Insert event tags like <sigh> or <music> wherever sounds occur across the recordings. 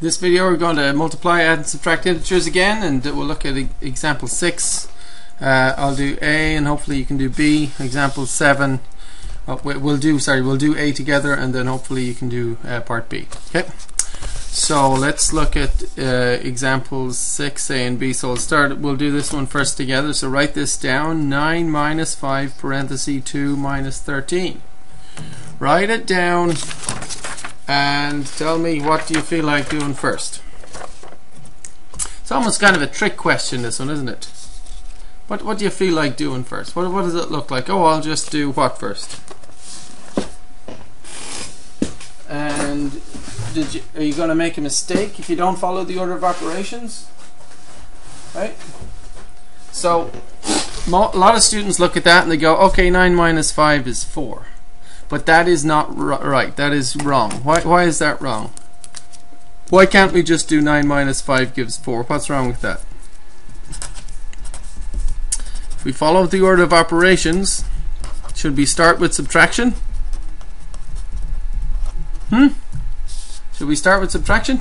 This video we're going to multiply, add and subtract integers again and we'll look at e- example 6. Uh, I'll do A and hopefully you can do B. Example 7. Oh, we- we'll do, sorry, we'll do A together and then hopefully you can do uh, part B. Okay. So let's look at uh, examples 6, A and B. So we'll start, we'll do this one first together. So write this down 9 minus 5 parenthesis 2 minus 13. Write it down and tell me what do you feel like doing first. It's almost kind of a trick question, this one, isn't it? What What do you feel like doing first? What What does it look like? Oh, I'll just do what first? And did you are you going to make a mistake if you don't follow the order of operations? Right. So, a lot of students look at that and they go, "Okay, nine minus five is four. But that is not right. That is wrong. Why, why is that wrong? Why can't we just do 9 minus 5 gives 4? What's wrong with that? If we follow the order of operations, should we start with subtraction? Hmm? Should we start with subtraction?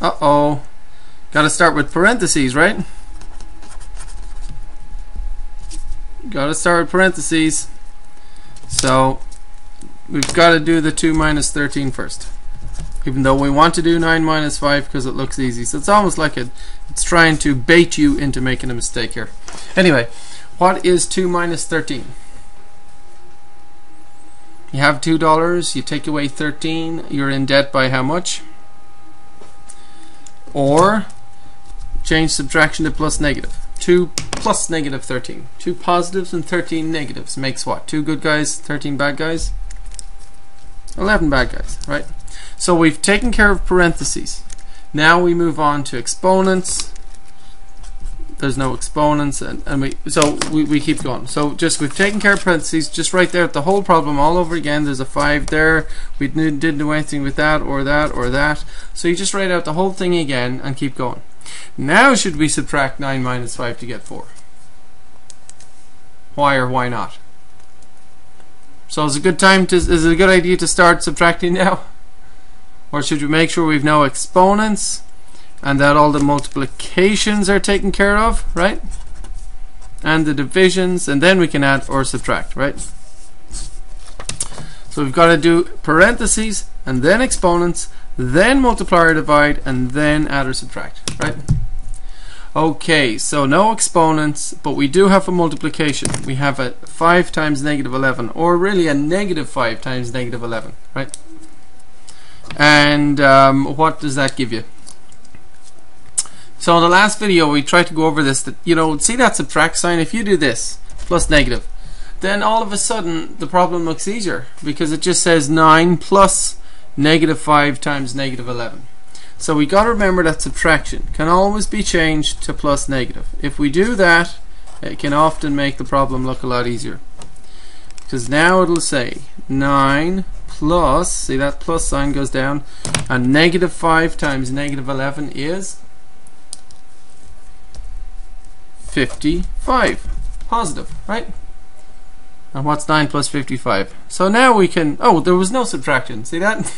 Uh-oh. Got to start with parentheses, right? Got to start with parentheses. So we've got to do the 2 minus 13 first. Even though we want to do 9 minus 5 because it looks easy. So it's almost like it, it's trying to bait you into making a mistake here. Anyway, what is 2 minus 13? You have $2, you take away 13, you're in debt by how much? Or change subtraction to plus negative. 2 plus negative 13. Two positives and 13 negatives makes what? Two good guys, 13 bad guys? 11 bad guys, right? So we've taken care of parentheses. Now we move on to exponents. There's no exponents, and, and we so we, we keep going. So just we've taken care of parentheses, just right there, the whole problem all over again. There's a 5 there. We didn't do anything with that, or that, or that. So you just write out the whole thing again and keep going. Now should we subtract 9 minus 5 to get 4? Why or why not? So is it a good time to is it a good idea to start subtracting now? Or should we make sure we've no exponents and that all the multiplications are taken care of, right? And the divisions and then we can add or subtract, right? So we've got to do parentheses and then exponents, then multiply or divide, and then add or subtract, right? Okay, so no exponents, but we do have a multiplication. We have a 5 times negative 11, or really a negative 5 times negative 11, right? And um, what does that give you? So in the last video we tried to go over this, that you know, see that subtract sign? If you do this, plus negative, then all of a sudden the problem looks easier, because it just says 9 plus negative 5 times negative 11. So we got to remember that subtraction can always be changed to plus negative. If we do that, it can often make the problem look a lot easier. Because now it'll say 9 plus, see that plus sign goes down, and negative 5 times negative 11 is 55. Positive, right? And what's 9 plus 55? So now we can, oh, there was no subtraction. See that?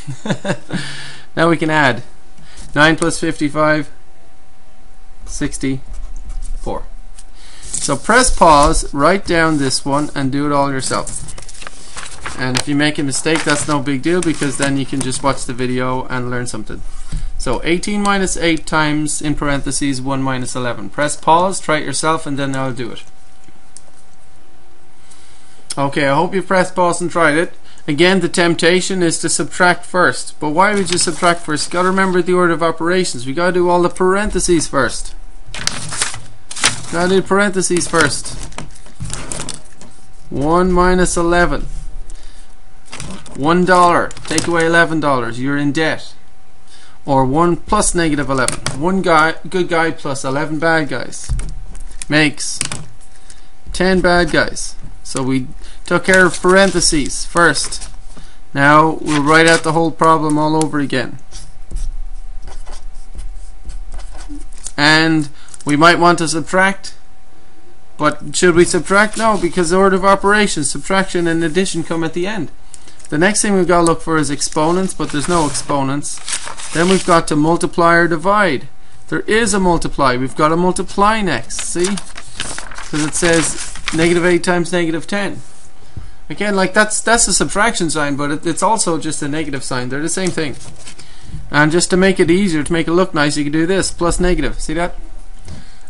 <laughs> now we can add. 9 plus 55, 64. So press pause, write down this one, and do it all yourself. And if you make a mistake, that's no big deal because then you can just watch the video and learn something. So 18 minus 8 times, in parentheses, 1 minus 11. Press pause, try it yourself, and then I'll do it. Okay, I hope you pressed pause and tried it. Again, the temptation is to subtract first. But why would you subtract first? You Got to remember the order of operations. We got to do all the parentheses first. Got to do parentheses first. 1 minus 11. $1. Take away $11. You're in debt. Or 1 plus negative 11. 1 guy, good guy plus 11 bad guys. Makes 10 bad guys. So we took care of parentheses first. Now we'll write out the whole problem all over again. And we might want to subtract. But should we subtract? No, because the order of operations, subtraction and addition come at the end. The next thing we've got to look for is exponents, but there's no exponents. Then we've got to multiply or divide. There is a multiply. We've got to multiply next. See? Because it says negative 8 times negative 10. Again, like that's that's a subtraction sign, but it, it's also just a negative sign. They're the same thing. And just to make it easier, to make it look nice, you can do this, plus negative. See that?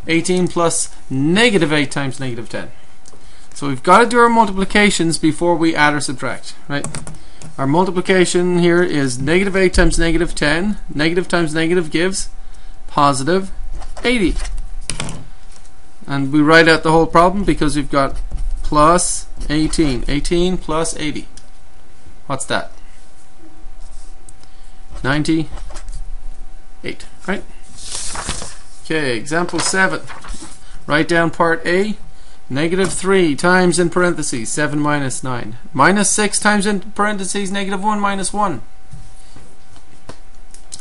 18 plus negative 8 times negative 10. So we've got to do our multiplications before we add or subtract, right? Our multiplication here is negative 8 times negative 10. Negative times negative gives positive 80. And we write out the whole problem because we've got plus 18. 18 plus 80. What's that? 98, right? Okay, example 7. Write down part A. Negative 3 times in parentheses 7 minus 9. Minus 6 times in parentheses negative 1 minus 1.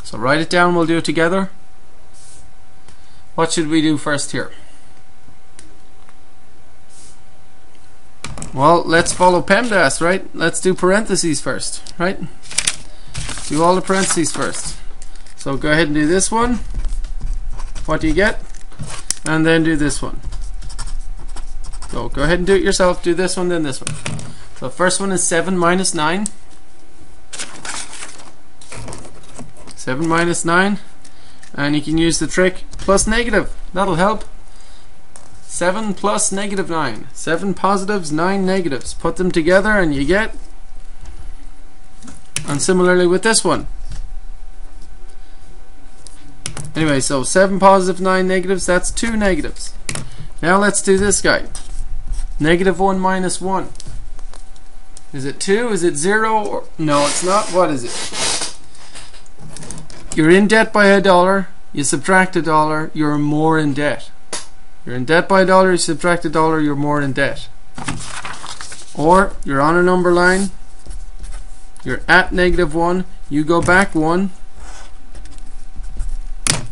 So write it down, we'll do it together. What should we do first here? Well, let's follow PEMDAS, right? Let's do parentheses first, right? Do all the parentheses first. So go ahead and do this one. What do you get? And then do this one. So go ahead and do it yourself. Do this one, then this one. So first one is 7 minus 9. 7 minus 9. And you can use the trick plus negative. That'll help. 7 plus negative 9. 7 positives, 9 negatives. Put them together and you get. And similarly with this one. Anyway, so 7 positive, 9 negatives, that's 2 negatives. Now let's do this guy. Negative 1 minus 1. Is it 2? Is it 0? Or, no, it's not. What is it? You're in debt by a dollar. You subtract a dollar. You're more in debt. You're in debt by a dollar. You subtract a dollar. You're more in debt. Or you're on a number line. You're at negative 1. You go back 1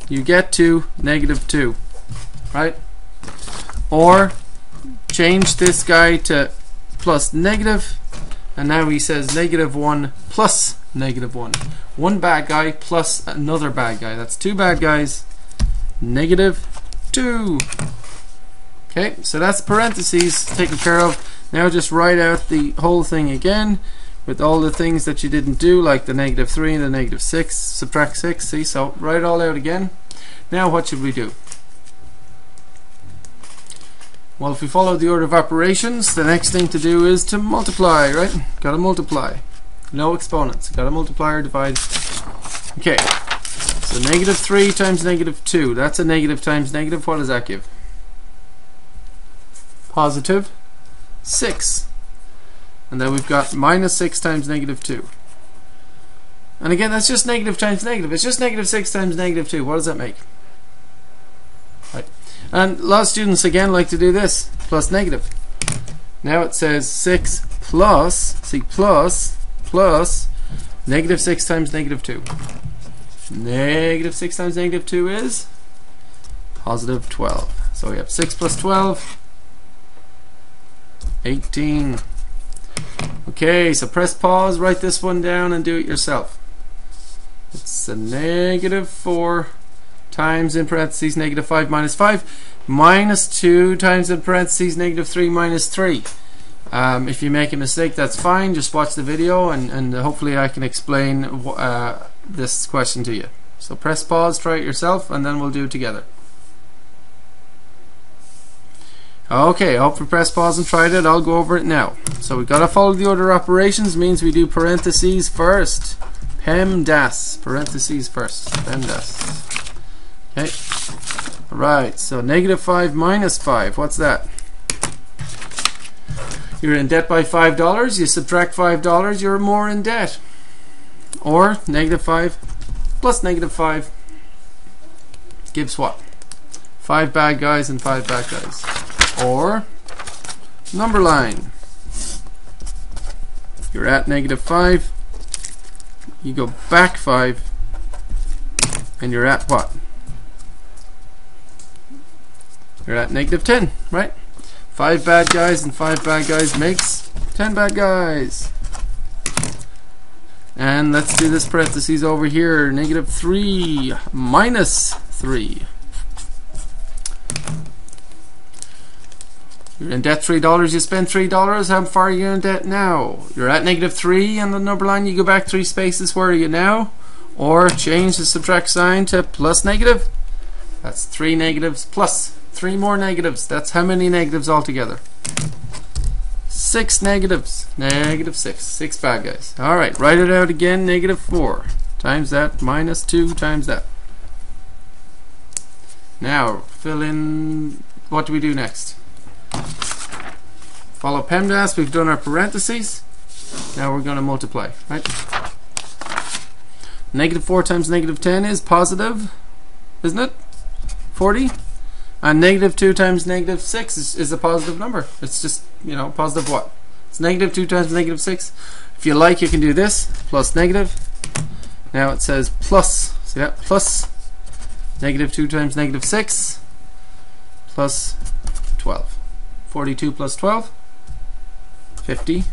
you get to negative 2 right or change this guy to plus negative and now he says negative 1 plus negative 1 one bad guy plus another bad guy that's two bad guys negative 2 okay so that's parentheses taken care of. Now just write out the whole thing again with all the things that you didn't do like the negative 3 and the negative 6 subtract 6 see? So write it all out again. Now what should we do? Well if we follow the order of operations the next thing to do is to multiply right? Gotta multiply. No exponents. Gotta multiply or divide. Okay. So negative 3 times negative 2 that's a negative times negative. What does that give positive 6 and then we've got minus 6 times negative 2. And again, that's just negative times negative. It's just negative 6 times negative 2. What does that make? Right. And a lot of students, again, like to do this. Plus negative. Now it says 6 plus, see, plus, plus, negative 6 times negative 2. Negative 6 times negative 2 is positive 12. So we have 6 plus 12, 18. Okay, so press pause, write this one down, and do it yourself. It's a negative 4 times in parentheses negative 5 minus 5 minus 2 times in parentheses negative 3 minus 3. Um, if you make a mistake, that's fine. Just watch the video, and, and hopefully I can explain uh, this question to you. So press pause, try it yourself, and then we'll do it together. Okay, hope you press pause and tried it. I'll go over it now. So we've got to follow the order of operations. Means we do parentheses first. PEMDAS. Parentheses first. PEMDAS. Okay. Right. So negative 5 minus 5. What's that? You're in debt by $5. You subtract $5. You're more in debt. Or negative 5 plus negative 5 gives what? 5 bad guys and 5 bad guys or number line. You're at negative 5, you go back 5, and you're at what? You're at negative 10, right? 5 bad guys and 5 bad guys makes 10 bad guys. And let's do this parentheses over here. Negative 3 minus 3. You're in debt $3, you spend $3. How far are you in debt now? You're at negative 3 and the number line, you go back 3 spaces. Where are you now? Or change the subtract sign to plus negative. That's 3 negatives plus 3 more negatives. That's how many negatives altogether? 6 negatives. Negative 6. 6 bad guys. Alright, write it out again. Negative 4 times that minus 2 times that. Now, fill in. What do we do next? Follow PEMDAS. We've done our parentheses. Now we're going to multiply, right? Negative 4 times negative 10 is positive, isn't it? 40. And negative 2 times negative 6 is, is a positive number. It's just, you know, positive what? It's negative 2 times negative 6. If you like, you can do this, plus negative. Now it says plus, see that? Plus negative 2 times negative 6 plus 12. 42 plus 12, 52.